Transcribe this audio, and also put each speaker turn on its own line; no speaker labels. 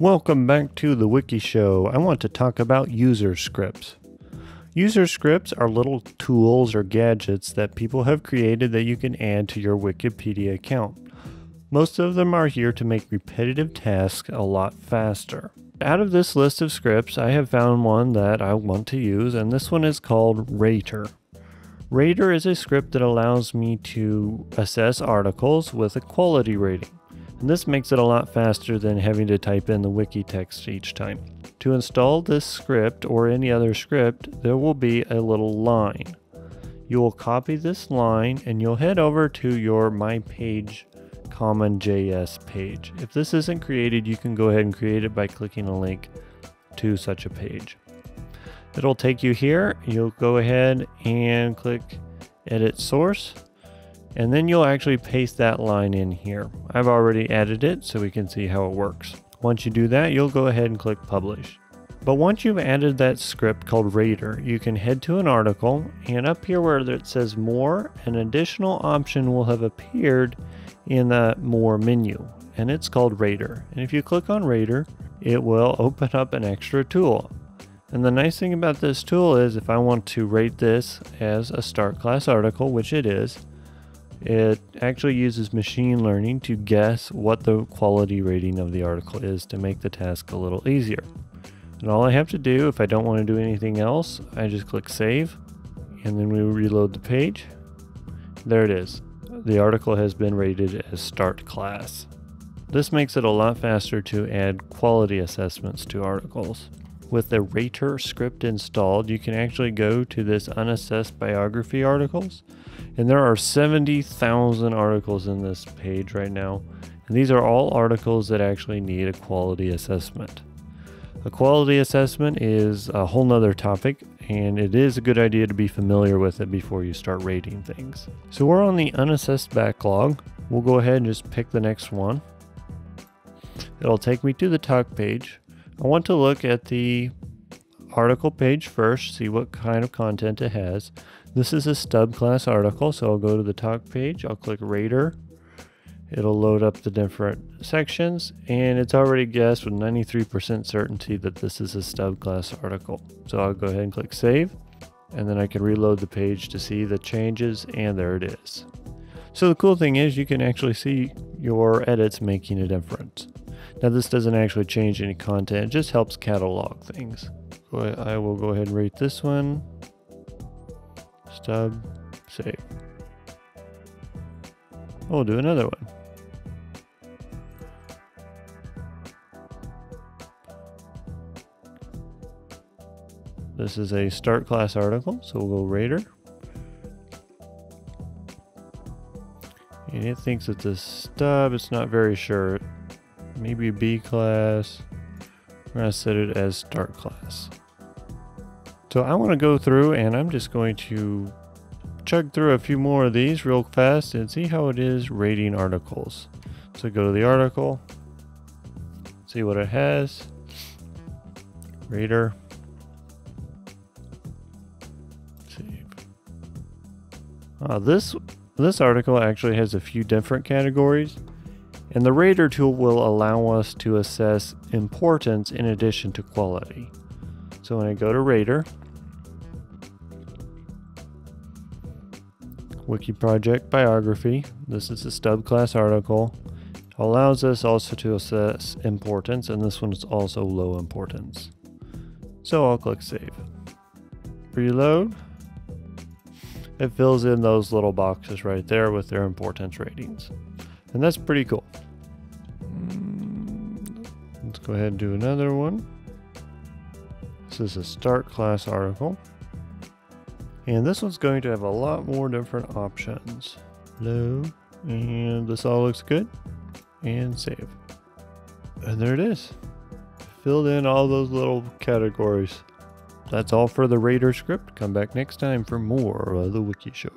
Welcome back to the Wiki Show. I want to talk about user scripts. User scripts are little tools or gadgets that people have created that you can add to your Wikipedia account. Most of them are here to make repetitive tasks a lot faster. Out of this list of scripts, I have found one that I want to use, and this one is called Rater. Rater is a script that allows me to assess articles with a quality rating. And this makes it a lot faster than having to type in the wiki text each time. To install this script or any other script, there will be a little line. You will copy this line and you'll head over to your My Page CommonJS page. If this isn't created, you can go ahead and create it by clicking a link to such a page. It'll take you here. You'll go ahead and click Edit Source and then you'll actually paste that line in here. I've already added it so we can see how it works. Once you do that, you'll go ahead and click publish. But once you've added that script called Rater, you can head to an article and up here where it says more, an additional option will have appeared in the more menu and it's called Rater. And if you click on Rater, it will open up an extra tool. And the nice thing about this tool is if I want to rate this as a start class article, which it is, it actually uses machine learning to guess what the quality rating of the article is to make the task a little easier. And all I have to do, if I don't want to do anything else, I just click save and then we reload the page. There it is. The article has been rated as start class. This makes it a lot faster to add quality assessments to articles. With the Rater script installed, you can actually go to this unassessed biography articles and there are 70,000 articles in this page right now. And these are all articles that actually need a quality assessment. A quality assessment is a whole nother topic, and it is a good idea to be familiar with it before you start rating things. So we're on the unassessed backlog. We'll go ahead and just pick the next one. It'll take me to the talk page. I want to look at the article page first, see what kind of content it has. This is a stub class article, so I'll go to the talk page, I'll click Rater. It'll load up the different sections, and it's already guessed with 93% certainty that this is a stub class article. So I'll go ahead and click Save, and then I can reload the page to see the changes, and there it is. So the cool thing is you can actually see your edits making a difference. Now this doesn't actually change any content, it just helps catalog things. I will go ahead and rate this one stub, save. We'll do another one. This is a start class article, so we'll go Rater. And it thinks it's a stub, it's not very sure. Maybe B class. We're gonna set it as start class. So I want to go through and I'm just going to chug through a few more of these real fast and see how it is rating articles. So go to the article, see what it has, Rater, save. Uh, this this article actually has a few different categories and the Rater tool will allow us to assess importance in addition to quality. So when I go to Rater, Wiki Project biography, this is a stub class article, allows us also to assess importance, and this one is also low importance. So I'll click Save. Reload. It fills in those little boxes right there with their importance ratings. And that's pretty cool. Let's go ahead and do another one. This is a start class article. And this one's going to have a lot more different options. Low, and this all looks good. And save. And there it is. Filled in all those little categories. That's all for the Rater script. Come back next time for more of the Wiki Show.